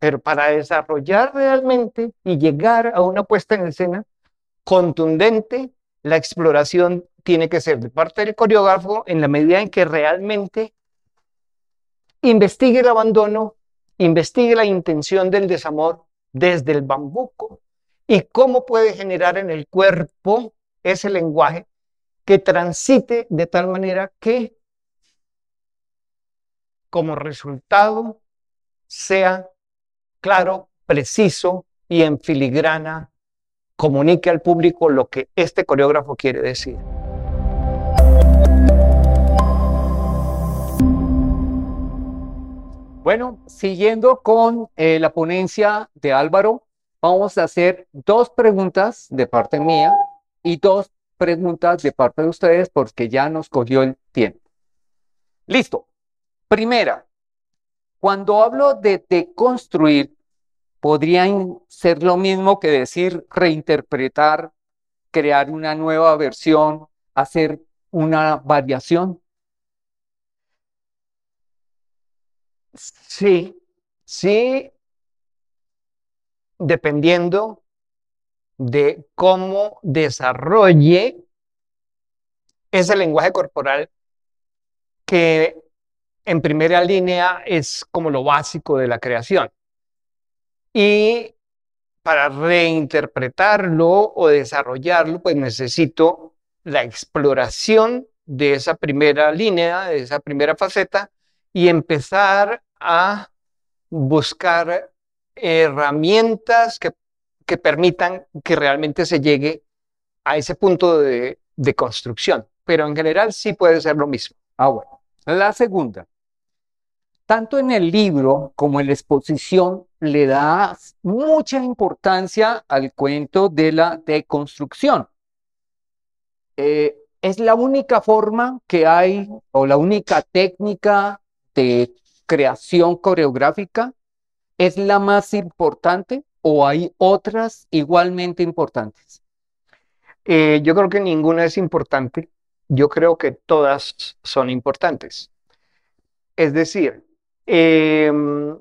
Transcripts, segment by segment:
Pero para desarrollar realmente y llegar a una puesta en escena contundente, la exploración tiene que ser de parte del coreógrafo en la medida en que realmente investigue el abandono, investigue la intención del desamor desde el bambuco y cómo puede generar en el cuerpo ese lenguaje que transite de tal manera que como resultado sea claro, preciso y en filigrana comunique al público lo que este coreógrafo quiere decir. Bueno, siguiendo con eh, la ponencia de Álvaro, vamos a hacer dos preguntas de parte mía y dos preguntas de parte de ustedes porque ya nos cogió el tiempo. Listo. Primera, cuando hablo de deconstruir, podría ser lo mismo que decir reinterpretar, crear una nueva versión, hacer una variación. Sí, sí, dependiendo de cómo desarrolle ese lenguaje corporal que en primera línea es como lo básico de la creación. Y para reinterpretarlo o desarrollarlo, pues necesito la exploración de esa primera línea, de esa primera faceta, y empezar a buscar herramientas que, permitan que realmente se llegue a ese punto de, de construcción. Pero en general sí puede ser lo mismo. Ah, bueno. La segunda, tanto en el libro como en la exposición le da mucha importancia al cuento de la deconstrucción. Eh, es la única forma que hay o la única técnica de creación coreográfica. ¿Es la más importante o hay otras igualmente importantes? Eh, yo creo que ninguna es importante. Yo creo que todas son importantes. Es decir, Em,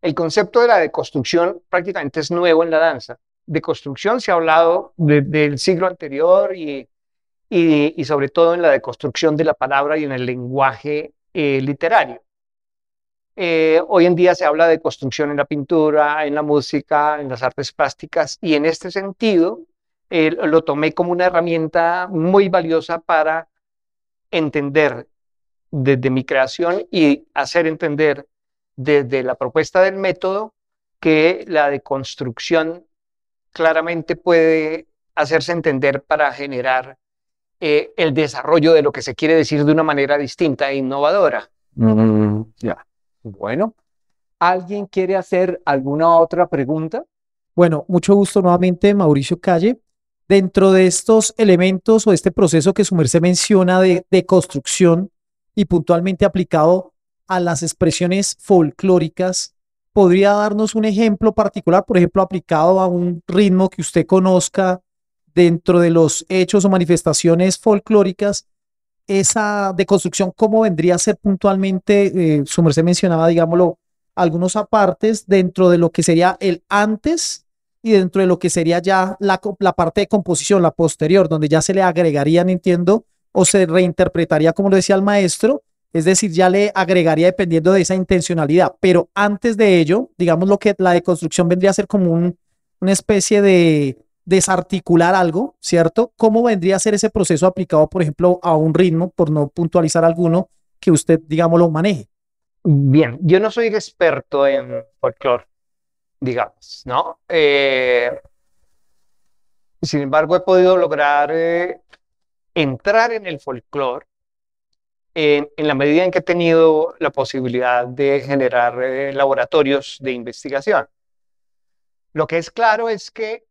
el concepto de la deconstrucción prácticamente es nuevo en la danza. De construcción se ha hablado desde el siglo anterior y, y, sobre todo en la deconstrucción de la palabra y en el lenguaje eh, literario. Eh, hoy en día se habla de construcción en la pintura, en la música, en las artes plásticas y en este sentido eh, lo tomé como una herramienta muy valiosa para entender desde mi creación y hacer entender desde la propuesta del método que la deconstrucción claramente puede hacerse entender para generar eh, el desarrollo de lo que se quiere decir de una manera distinta e innovadora. Mm, ya. Bueno, ¿alguien quiere hacer alguna otra pregunta? Bueno, mucho gusto nuevamente, Mauricio Calle. Dentro de estos elementos o este proceso que su merced menciona de, de construcción, y puntualmente aplicado a las expresiones folclóricas, ¿podría darnos un ejemplo particular, por ejemplo, aplicado a un ritmo que usted conozca dentro de los hechos o manifestaciones folclóricas? Esa deconstrucción, ¿cómo vendría a ser puntualmente? Eh, su merced mencionaba, digámoslo, algunos apartes dentro de lo que sería el antes y dentro de lo que sería ya la, la parte de composición, la posterior, donde ya se le agregarían, entiendo, o se reinterpretaría como lo decía el maestro, es decir, ya le agregaría dependiendo de esa intencionalidad. Pero antes de ello, digamos lo que la deconstrucción vendría a ser como una especie de desarticular algo, ¿cierto? ¿Cómo vendría a ser ese proceso aplicado, por ejemplo, a un ritmo, por no puntualizar alguno, que usted, digamos, lo maneje? Bien, yo no soy experto en folclore, digamos, ¿no? Eh, sin embargo, he podido lograr eh, entrar en el folclore en, la medida en que he tenido la posibilidad de generar eh, laboratorios de investigación. Lo que es claro es que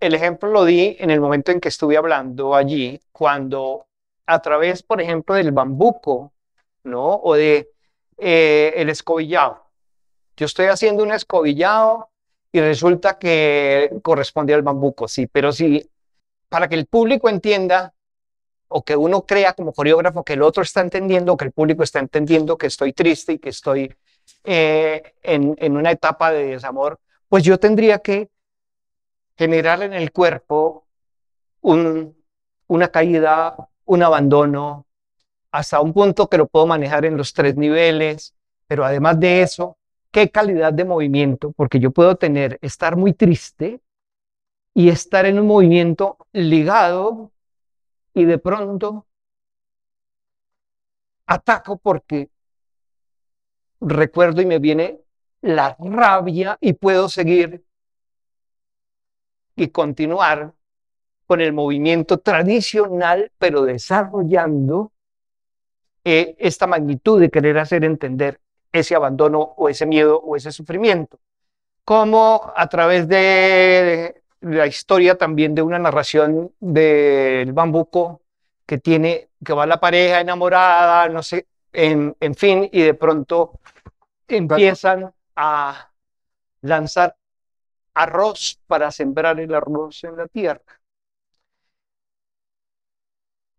el ejemplo lo di en el momento en que estuve hablando allí, cuando a través, por ejemplo, del bambuco, ¿no? O de eh, el escobillado. Yo estoy haciendo un escobillado y resulta que corresponde al bambuco, sí, pero sí, para que el público entienda o que uno crea como coreógrafo que el otro está entendiendo, que el público está entendiendo que estoy triste y que estoy eh, en, en una etapa de desamor, pues yo tendría que generar en el cuerpo un, una caída, un abandono, hasta un punto que lo puedo manejar en los tres niveles, pero además de eso, qué calidad de movimiento, porque yo puedo tener, estar muy triste y estar en un movimiento ligado y de pronto ataco porque recuerdo y me viene la rabia y puedo seguir y continuar con el movimiento tradicional, pero desarrollando eh, esta magnitud de querer hacer entender ese abandono o ese miedo o ese sufrimiento. Como a través de la historia también de una narración del bambuco que tiene, que va la pareja enamorada, no sé, en, en fin, y de pronto empiezan a lanzar arroz para sembrar el arroz en la tierra.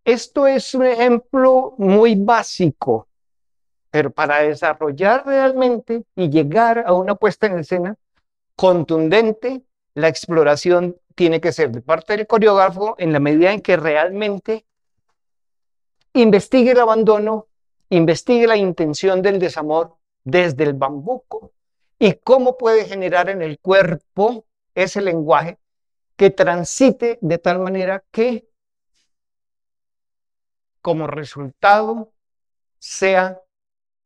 Esto es un ejemplo muy básico, pero para desarrollar realmente y llegar a una puesta en escena contundente, la exploración tiene que ser de parte del coreógrafo en la medida en que realmente investigue el abandono, investigue la intención del desamor desde el bambuco y cómo puede generar en el cuerpo ese lenguaje que transite de tal manera que como resultado sea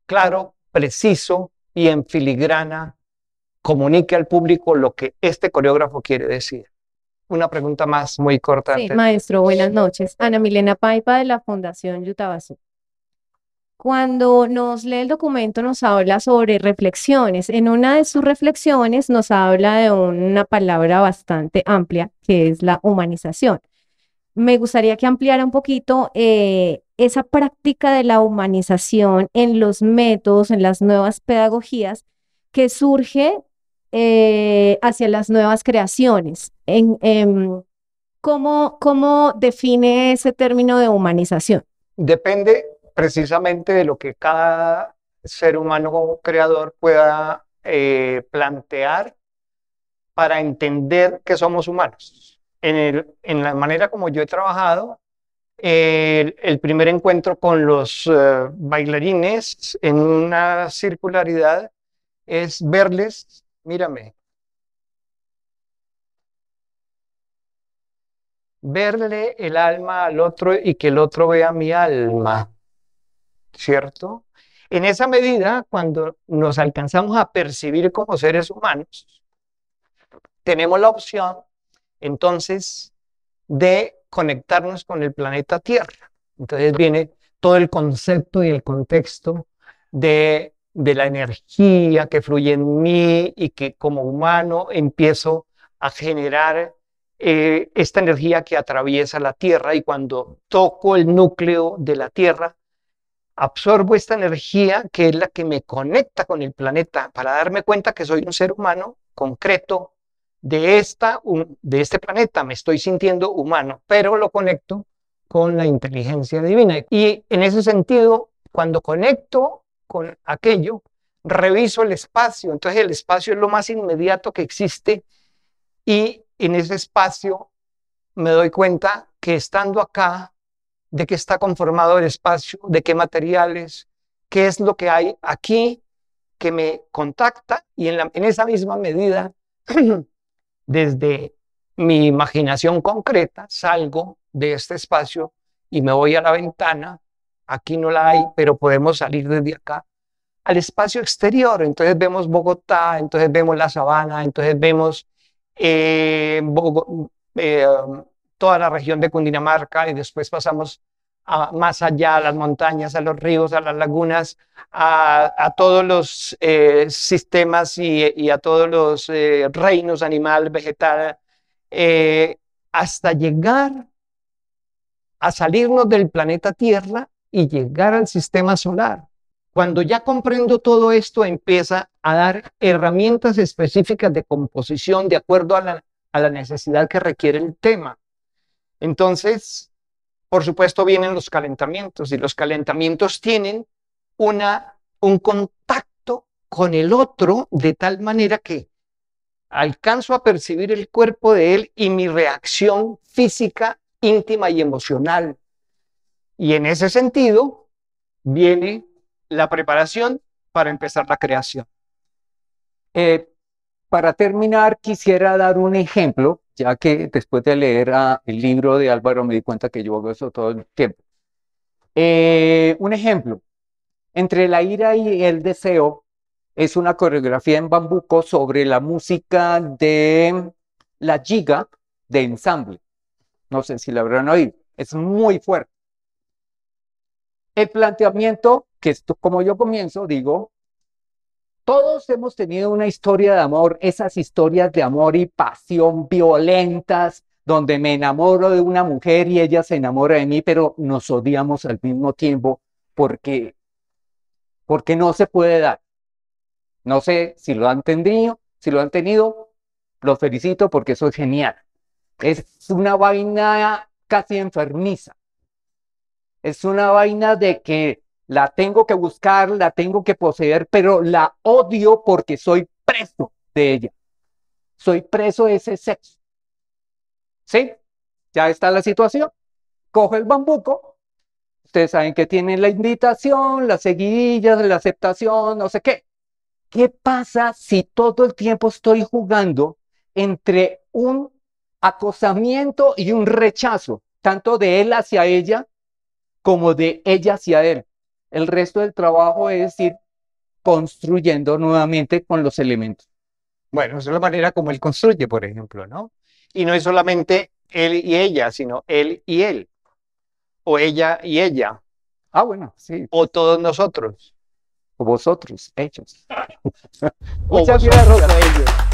claro, preciso y en filigrana comunique al público lo que este coreógrafo quiere decir. Una pregunta más muy corta. Sí, maestro, buenas noches. Ana Milena Paipa de la Fundación Yutabasu. Cuando nos lee el documento nos habla sobre reflexiones. En una de sus reflexiones nos habla de una palabra bastante amplia que es la humanización. Me gustaría que ampliara un poquito eh, esa práctica de la humanización en los métodos, en las nuevas pedagogías que surge eh, hacia las nuevas creaciones. Em, ¿cómo, ¿Cómo define ese término de humanización? Depende precisamente de lo que cada ser humano creador pueda eh, plantear para entender que somos humanos. En, la manera como yo he trabajado, el, primer encuentro con los uh, bailarines en una circularidad es verles, mírame, verle el alma al otro y que el otro vea mi alma. ¿cierto? En esa medida, cuando nos alcanzamos a percibir como seres humanos, tenemos la opción entonces de conectarnos con el planeta Tierra. Entonces viene todo el concepto y el contexto de, de la energía que fluye en mí y que como humano empiezo a generar eh, esta energía que atraviesa la Tierra y cuando toco el núcleo de la Tierra, absorbo esta energía que es la que me conecta con el planeta para darme cuenta que soy un ser humano concreto de, esta, de este planeta. Me estoy sintiendo humano, pero lo conecto con la inteligencia divina. Y en ese sentido, cuando conecto con aquello, reviso el espacio. Entonces el espacio es lo más inmediato que existe y en ese espacio me doy cuenta que estando acá de qué está conformado el espacio, de qué materiales, qué es lo que hay aquí que me contacta y en, en esa misma medida, desde mi imaginación concreta, salgo de este espacio y me voy a la ventana. Aquí no la hay, pero podemos salir desde acá al espacio exterior. Entonces vemos Bogotá, entonces vemos la sabana, entonces vemos eh, eh, toda la región de Cundinamarca y después pasamos a, más allá, a las montañas, a los ríos, a las lagunas, a, todos los eh, sistemas y, a todos los eh, reinos animal, vegetal, hasta llegar a salirnos del planeta Tierra y llegar al sistema solar. Cuando ya comprendo todo esto, empieza a dar herramientas específicas de composición de acuerdo a la, a la necesidad que requiere el tema. Entonces, por supuesto, vienen los calentamientos y los calentamientos tienen una, un contacto con el otro de tal manera que alcanzo a percibir el cuerpo de él y mi reacción física, íntima y emocional. Y en ese sentido viene la preparación para empezar la creación. Eh, para terminar, quisiera dar un ejemplo, ya que después de leer el libro de Álvaro me di cuenta que yo hago eso todo el tiempo. Eh, un ejemplo, entre la ira y el deseo es una coreografía en bambuco sobre la música de la giga de ensamble. No sé si la habrán oído, es muy fuerte. El planteamiento, que como yo comienzo, digo, todos hemos tenido una historia de amor, esas historias de amor y pasión violentas, donde me enamoro de una mujer y ella se enamora de mí, pero nos odiamos al mismo tiempo porque, porque no se puede dar. No sé si lo han tenido, si lo han tenido, los felicito porque eso es genial. Es una vaina casi enfermiza. Es una vaina de que la tengo que buscar, la tengo que poseer, pero la odio porque soy preso de ella. Soy preso de ese sexo. ¿Sí? Ya está la situación. Coge el bambuco. Ustedes saben que tienen la invitación, las seguidillas, la aceptación, no sé qué. ¿Qué pasa si todo el tiempo estoy jugando entre un acosamiento y un rechazo, tanto de él hacia ella como de ella hacia él? El resto del trabajo es ir construyendo nuevamente con los elementos. Bueno, esa es la manera como él construye, por ejemplo, ¿no? Y no es solamente él y ella, sino él y él, o ella y ella. Ah, bueno, sí. O todos nosotros. O vosotros. O Muchas vosotros. gracias.